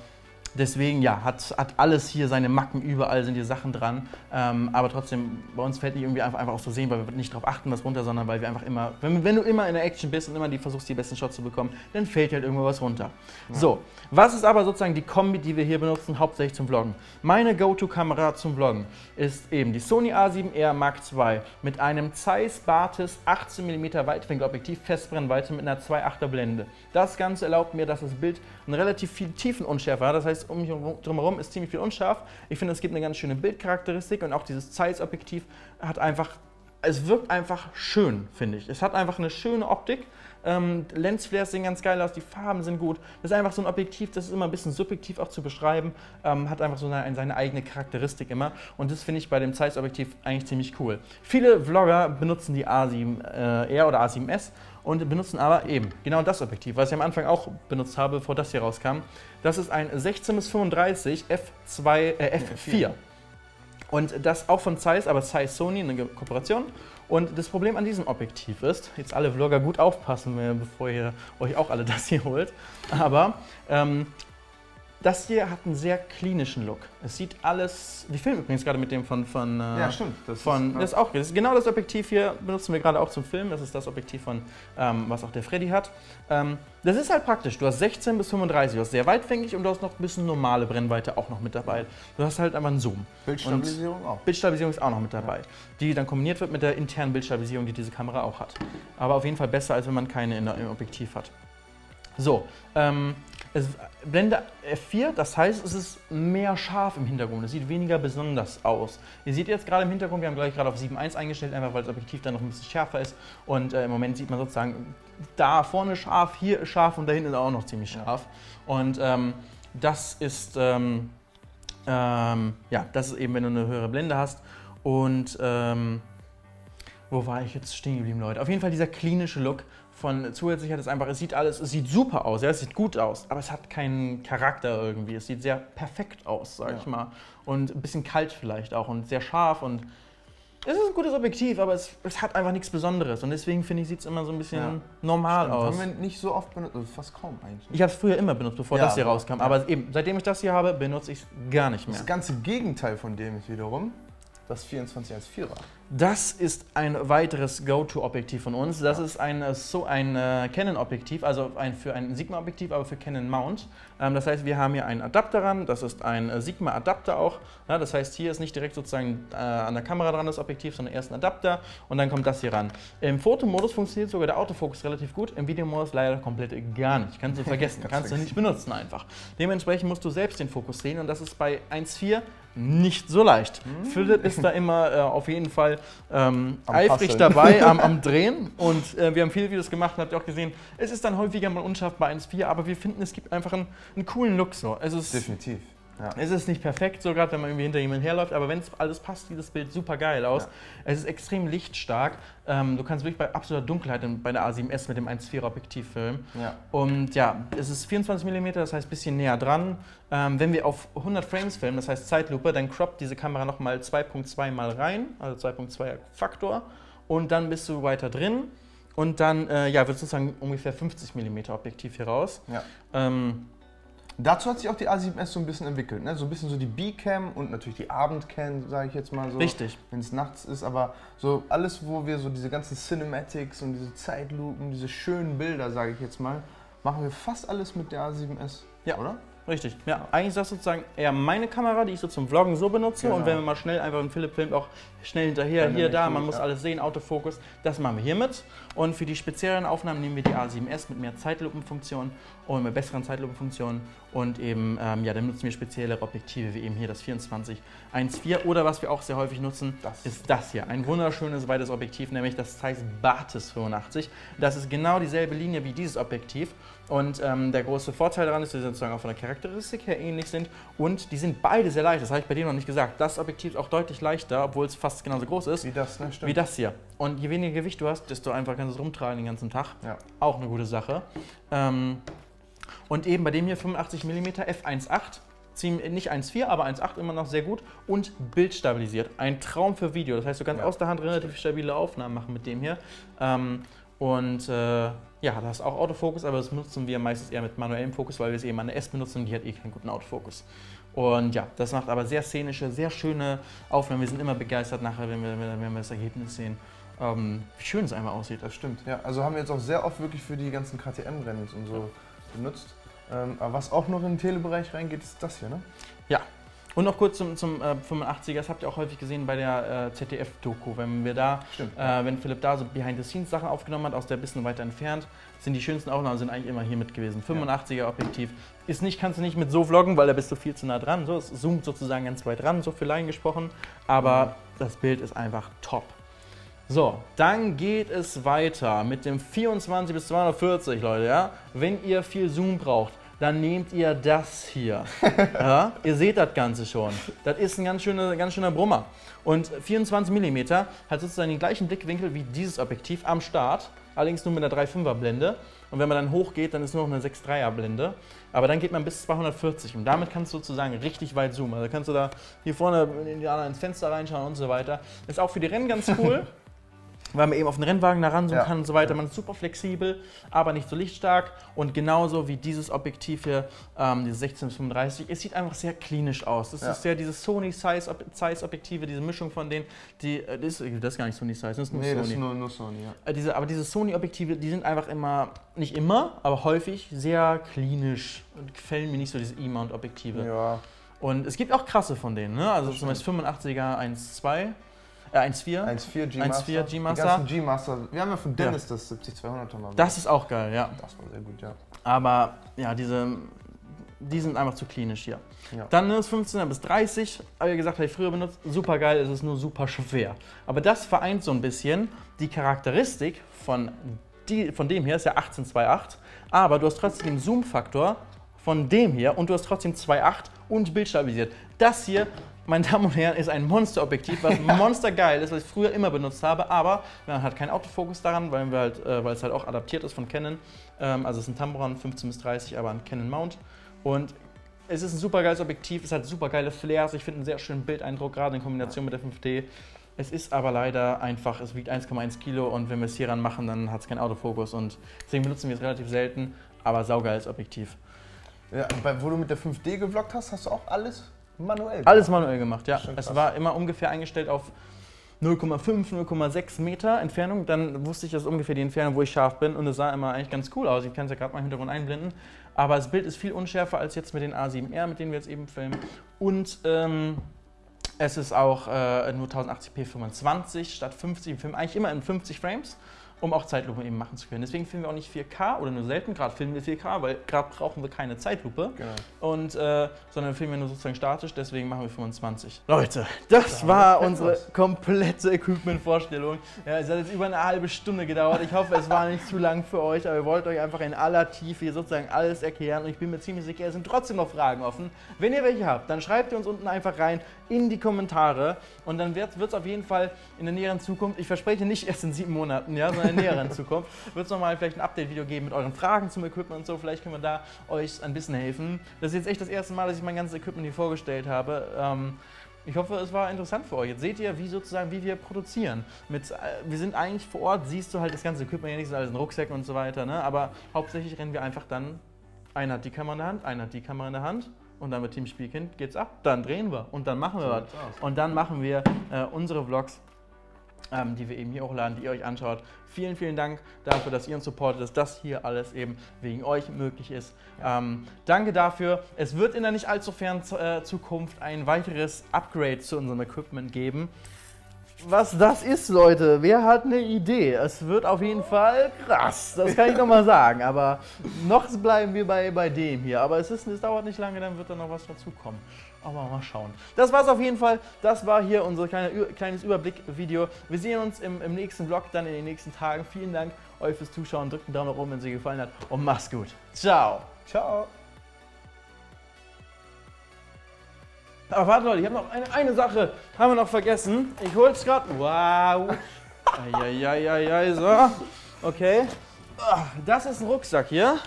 deswegen, ja, hat, hat alles hier seine Macken, überall sind hier Sachen dran. Ähm, aber trotzdem, bei uns fällt nicht irgendwie einfach, einfach auch so sehen, weil wir nicht darauf achten, was runter, sondern weil wir einfach immer, wenn, wenn du immer in der Action bist und immer die versuchst, die besten Shots zu bekommen, dann fällt halt irgendwo was runter. So, was ist aber sozusagen die Kombi, die wir hier benutzen, hauptsächlich zum Vloggen? Meine Go-To-Kamera zum Vloggen ist eben die Sony A7R Mark II mit einem Zeiss Batis 18mm Weitwinkelobjektiv Festbrennweite mit einer 2.8er Blende. Das Ganze erlaubt mir, dass das Bild eine relativ viel Tiefenunschärfe hat. Das heißt, um mich herum- drumherum ist ziemlich viel unscharf. Ich finde, es gibt eine ganz schöne Bildcharakteristik und auch dieses Zeiss-Objektiv hat einfach, es wirkt einfach schön, finde ich. Es hat einfach eine schöne Optik. Ähm, Lensflares sehen ganz geil aus, die Farben sind gut. Das ist einfach so ein Objektiv, das ist immer ein bisschen subjektiv auch zu beschreiben, ähm, hat einfach so eine, seine eigene Charakteristik immer. Und das finde ich bei dem Zeiss-Objektiv eigentlich ziemlich cool. Viele Vlogger benutzen die A7R oder A7S und benutzen aber eben genau das Objektiv, was ich am Anfang auch benutzt habe, bevor das hier rauskam. Das ist ein 16 bis 35 F2, äh, F4. Und das auch von Zeiss, aber Zeiss Sony, eine Kooperation. Und das Problem an diesem Objektiv ist, jetzt alle Vlogger gut aufpassen, bevor ihr euch auch alle [LAUGHS] das hier holt, aber ähm, das hier hat einen sehr klinischen Look. Es sieht alles, wir filmen übrigens gerade mit dem von, von, äh, Ja, stimmt. Das von, ist, das ist auch, das ist genau das Objektiv hier, benutzen wir gerade auch zum Filmen. Das ist das Objektiv von, ähm, was auch der Freddy hat. Ähm, das ist halt praktisch. Du hast 16 bis 35, du hast sehr weitwinklig und du hast noch ein bisschen normale Brennweite auch noch mit dabei. Du hast halt einfach einen Zoom. Bildstabilisierung auch. Bildstabilisierung ist auch noch mit dabei, die dann kombiniert wird mit der internen Bildstabilisierung, die diese Kamera auch hat. Aber auf jeden Fall besser, als wenn man keine in im Objektiv hat. So, ähm, es, Blende F4, das heißt, es ist mehr scharf im Hintergrund. Es sieht weniger besonders aus. Ihr seht jetzt gerade im Hintergrund, wir haben gleich gerade auf 7.1 eingestellt, einfach weil das Objektiv dann noch ein bisschen schärfer ist. Und äh, im Moment sieht man sozusagen da vorne scharf, hier scharf und da hinten auch noch ziemlich scharf. Und ähm, das ist, ähm, ähm, ja, das ist eben, wenn du eine höhere Blende hast. Und ähm, wo war ich jetzt stehen geblieben, Leute? Auf jeden Fall dieser klinische Look von zusätzlich hat es einfach, es sieht alles, es sieht super aus, ja, es sieht gut aus, aber es hat keinen Charakter irgendwie. Es sieht sehr perfekt aus, sag ja. ich mal. Und ein bisschen kalt vielleicht auch und sehr scharf und es ist ein gutes Objektiv, aber es, es hat einfach nichts Besonderes. Und deswegen finde ich, sieht es immer so ein bisschen ja. normal Stimmt. aus. Haben wir nicht so oft benutzt, also fast kaum eigentlich. Ich habe es früher immer benutzt, bevor ja, das hier rauskam. Aber eben, seitdem ich das hier habe, benutze ich es gar nicht mehr. Das ganze Gegenteil von dem ist wiederum das 2414er. Das ist ein weiteres Go-To-Objektiv von uns. Das ja. ist ein, äh, so ein äh, Canon-Objektiv, also ein, für ein Sigma-Objektiv, aber für Canon Mount. Ähm, das heißt, wir haben hier einen Adapter ran, das ist ein äh, Sigma-Adapter auch. Ja, das heißt, hier ist nicht direkt sozusagen äh, an der Kamera dran das Objektiv, sondern erst ein Adapter und dann kommt das hier ran. Im Fotomodus funktioniert sogar der Autofokus relativ gut, im Videomodus leider komplett gar nicht. Kannst du [LAUGHS] vergessen, kannst du nicht benutzen einfach. Dementsprechend musst du selbst den Fokus sehen und das ist bei 1.4 nicht so leicht. Hm. Philipp ist da immer äh, auf jeden Fall ähm, eifrig Passeln. dabei am, am, [LAUGHS] Drehen und äh, wir haben viele Videos gemacht und habt ihr auch gesehen, es ist dann häufiger mal unscharf bei 1.4, aber wir finden, es gibt einfach einen, einen coolen Look so. Es ist, Definitiv. Ja. Es ist nicht perfekt, so gerade wenn man irgendwie hinter jemandem herläuft, aber wenn es alles passt, sieht das Bild super geil aus. Ja. Es ist extrem lichtstark. Ähm, du kannst wirklich bei absoluter Dunkelheit bei der A7S mit dem 1.4 Objektiv filmen. Ja. Und ja, es ist 24 mm, das heißt ein bisschen näher dran. Ähm, wenn wir auf 100 Frames filmen, das heißt Zeitlupe, dann croppt diese Kamera nochmal 2.2 mal rein, also 2.2 Faktor. Und dann bist du weiter drin. Und dann äh, ja, wird sozusagen ungefähr 50 mm Objektiv hier raus. Ja. Ähm, Dazu hat sich auch die A7S so ein bisschen entwickelt. Ne? So ein bisschen so die B-Cam und natürlich die Abend-Cam, sage ich jetzt mal so. Richtig. Wenn es nachts ist, aber so alles, wo wir so diese ganzen Cinematics und diese Zeitlupen, diese schönen Bilder, sage ich jetzt mal, machen wir fast alles mit der A7S. Ja. Oder? Richtig. Ja, eigentlich ist das sozusagen eher meine Kamera, die ich so zum Vloggen so benutze. Genau. Und wenn wir mal schnell einfach einen Philipp filmt, auch schnell hinterher, hier, da, man muss ja. alles sehen, Autofokus, das machen wir hiermit. Und für die speziellen Aufnahmen nehmen wir die A7S mit mehr Zeitlupenfunktion und mit besseren Zeitlupenfunktionen. Und eben, ähm, ja, dann nutzen wir spezielle Objektive, wie eben hier das 24-1.4. Oder was wir auch sehr häufig nutzen, das. ist das hier. Ein wunderschönes weites Objektiv, nämlich das Zeiss Batis 85. Das ist genau dieselbe Linie wie dieses Objektiv. Und ähm, der große Vorteil daran ist, dass sie sozusagen auch von der Charakteristik her ähnlich sind. Und die sind beide sehr leicht. Das habe ich bei dir noch nicht gesagt. Das Objektiv ist auch deutlich leichter, obwohl es fast genauso groß ist. Wie das, ne? Stimmt. Wie das hier. Und je weniger Gewicht du hast, desto einfacher kannst du es rumtragen den ganzen Tag. Ja. Auch eine gute Sache. Ähm, und eben bei dem hier 85 mm f1.8 nicht 1,4, aber 1,8 immer noch sehr gut und bildstabilisiert. Ein Traum für Video. Das heißt, du kannst ja. aus der Hand relativ stabile Aufnahmen machen mit dem hier. Ähm, und äh, ja, da ist auch Autofokus, aber das nutzen wir meistens eher mit manuellem Fokus, weil wir es eben an der S benutzen und die hat eh keinen guten Autofokus. Und ja, das macht aber sehr szenische, sehr schöne Aufnahmen. Wir sind immer begeistert nachher, wenn wir, wenn wir das Ergebnis sehen. Ähm, wie schön es einmal aussieht. Das stimmt, ja. Also haben wir jetzt auch sehr oft wirklich für die ganzen KTM-Rennen und so benutzt. Ähm, aber was auch noch in den Telebereich reingeht, ist das hier, ne? Ja, und noch kurz zum, zum äh, 85er, das habt ihr auch häufig gesehen bei der äh, ZDF-Doku. Wenn wir da, äh, wenn Philipp da so Behind-the-Scenes-Sachen aufgenommen hat, aus der bisschen weiter entfernt, sind die schönsten Aufnahmen sind eigentlich immer hier mit gewesen. 85er Objektiv. Ist nicht, kannst du nicht mit so vloggen, weil da bist du viel zu nah dran. So, es zoomt sozusagen ganz weit ran, so für Laien gesprochen. Aber mhm. das Bild ist einfach top. So, dann geht es weiter mit dem 24 bis 240, Leute. Ja? Wenn ihr viel Zoom braucht, dann nehmt ihr das hier. [LAUGHS] ja? Ihr seht das Ganze schon. Das ist ein ganz schöner, ganz schöner Brummer. Und 24 mm hat sozusagen den gleichen Blickwinkel wie dieses Objektiv am Start, allerdings nur mit einer 3,5er Blende. Und wenn man dann hochgeht, dann ist nur noch eine 6,3er Blende. Aber dann geht man bis 240 und damit kannst du sozusagen richtig weit zoomen. Also kannst du da hier vorne ins Fenster reinschauen und so weiter. Ist auch für die Rennen ganz cool. [LAUGHS] weil man eben auf den Rennwagen da ranzoomen ja. kann und so weiter. Man ist super flexibel, aber nicht so lichtstark. Und genauso wie dieses Objektiv hier, ähm, dieses 1635, es sieht einfach sehr klinisch aus. Das ja. ist ja diese Sony Size Objektive, diese Mischung von denen, die, äh, das, ist, das ist gar nicht Sony Size, das ist nur nee, Sony. Das ist nur, nur Sony, ja. Äh, diese, aber diese Sony Objektive, die sind einfach immer, nicht immer, aber häufig sehr klinisch und gefallen mir nicht so diese E-Mount Objektive. Ja. Und es gibt auch krasse von denen, ne? Also zum Beispiel 85er 1.2 äh, 1.4. 1.4 G-Master. 1.4 G-Master. G-Master. Wir haben ja von Dennis ja. das 70-200er mal. Das ist auch geil, ja. Das war sehr gut, ja. Aber ja, diese die sind einfach zu klinisch hier. Ja. Dann ist 15er bis 30, aber wie gesagt, habe ich früher benutzt, super geil, es ist nur super schwer. Aber das vereint so ein bisschen die Charakteristik von, die, von dem hier, ist ja 1828, aber du hast trotzdem den Zoom-Faktor von dem hier und du hast trotzdem 2.8 und bildstabilisiert. Das hier, meine Damen und Herren, ist ein Monsterobjektiv, was [LAUGHS] monstergeil ist, was ich früher immer benutzt habe, aber man hat keinen Autofokus daran, weil, wir halt, äh, weil es halt auch adaptiert ist von Canon. Ähm, also es ist ein Tamron 15 bis 30, aber ein Canon Mount. Und es ist ein super geiles Objektiv, es hat super geile Flares, ich finde einen sehr schönen Bildeindruck, gerade in Kombination mit der 5D. Es ist aber leider einfach, es wiegt 1,1 Kilo und wenn wir es hier ran machen, dann hat es keinen Autofokus und deswegen benutzen wir es relativ selten, aber saugeiles Objektiv. Ja, wo du mit der 5D gevloggt hast, hast du auch alles manuell Alles manuell gemacht, ja. Es war immer ungefähr eingestellt auf 0,5, 0,6 Meter Entfernung. Dann wusste ich, das ungefähr die Entfernung, wo ich scharf bin. Und es sah immer eigentlich ganz cool aus. Ich kann es ja gerade mal im Hintergrund einblenden. Aber das Bild ist viel unschärfer als jetzt mit den A7R, mit denen wir jetzt eben filmen. Und ähm, es ist auch äh, nur 1080p 25 statt 50. Wir filmen eigentlich immer in 50 Frames, um auch Zeitlupe eben machen zu können. Deswegen filmen wir auch nicht 4K oder nur selten. Gerade filmen wir 4K, weil gerade brauchen wir keine Zeitlupe. Genau. Und, äh, sondern filmen wir nur sozusagen statisch, deswegen machen wir 25. Leute, das war fett unsere was. komplette Equipment-Vorstellung. Ja, es hat jetzt über eine halbe Stunde gedauert. Ich hoffe, es war nicht zu lang für euch, aber wir wollten euch einfach in aller Tiefe hier sozusagen alles erklären. Und ich bin mir ziemlich sicher, es sind trotzdem noch Fragen offen. Wenn ihr welche habt, dann schreibt ihr uns unten einfach rein in die Kommentare. Und dann wird es auf jeden Fall in der näheren Zukunft, ich verspreche nicht erst in sieben Monaten, ja, sondern näheren Zukunft, wird es nochmal vielleicht ein Update-Video geben mit euren Fragen zum Equipment und so. Vielleicht können wir da euch ein bisschen helfen. Das ist jetzt echt das erste Mal, dass ich mein ganzes Equipment hier vorgestellt habe. Ähm, ich hoffe, es war interessant für euch. Jetzt seht ihr, wie sozusagen, wie wir produzieren. Mit, äh, wir sind eigentlich vor Ort, siehst du halt das ganze Equipment ja nicht, so alles in Rucksäcken und so weiter. Ne? Aber hauptsächlich rennen wir einfach dann, einer hat die Kamera in der Hand, einer hat die Kamera in der Hand. Und dann mit Team Spielkind geht's ab, dann drehen wir und dann machen wir was. Und dann machen wir äh, unsere Vlogs, ähm, die wir eben hier hochladen, die ihr euch anschaut. Vielen, vielen Dank dafür, dass ihr uns supportet, dass das hier alles eben wegen euch möglich ist. Ähm, danke dafür. Es wird in der nicht allzu fernen äh, Zukunft ein weiteres Upgrade zu unserem Equipment geben. Was das ist, Leute, wer hat eine Idee? Es wird auf jeden Fall krass, das kann ich noch mal sagen. Aber noch bleiben wir bei, bei dem hier. Aber es, ist, es dauert nicht lange, dann wird da noch was dazukommen. Aber mal schauen. Das war's auf jeden Fall. Das war hier unser kleine, kleines Überblick-Video. Wir sehen uns im, im nächsten Vlog, dann in den nächsten Tagen. Vielen Dank euch fürs Zuschauen. Drückt einen Daumen nach oben, wenn es euch gefallen hat. Und macht's gut. Ciao. Ciao. Aber warte Leute, ich habe noch eine, eine Sache, haben wir noch vergessen. Ich hol's gerade. Wow. Eieieiei, so. Okay. Ah, Das ist ein Rucksack hier.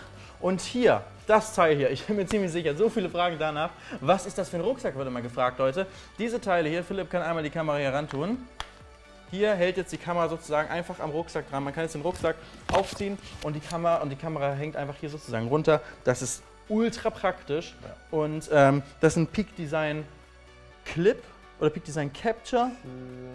Und hier, das Teil hier, ich bin mir ziemlich sicher, so viele Fragen danach. Was ist das für ein Rucksack, wird immer gefragt, Leute. Diese Teile hier, Philipp kann einmal die Kamera hier ran tun. Hier hält jetzt die Kamera sozusagen einfach am Rucksack dran. Man kann jetzt den Rucksack aufziehen und die Kamera, und die Kamera hängt einfach hier sozusagen runter. Das ist ultra praktisch. Und ähm, das ist ein Peak Design Clip oder Peak Design Capture.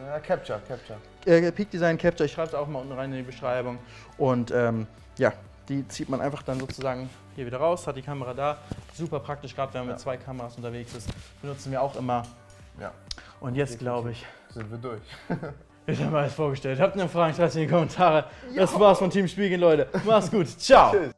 Ja, Capture, Capture. Äh, Peak Design Capture, ich schreibe es auch mal unten rein in die Beschreibung. Und ähm, ja, die zieht man einfach dann sozusagen hier wieder raus, hat die Kamera da. Super praktisch, gerade wenn man mit Ja. zwei Kameras unterwegs ist. Benutzen wir auch immer. Ja, Und jetzt glaube ich, sind wir durch. ich habe mir alles vorgestellt. Habt ihr noch Fragen, schreibt sie in die Kommentare. Das war's von Team Spiegel, Leute. Mach's gut. Ciao. Tschüss.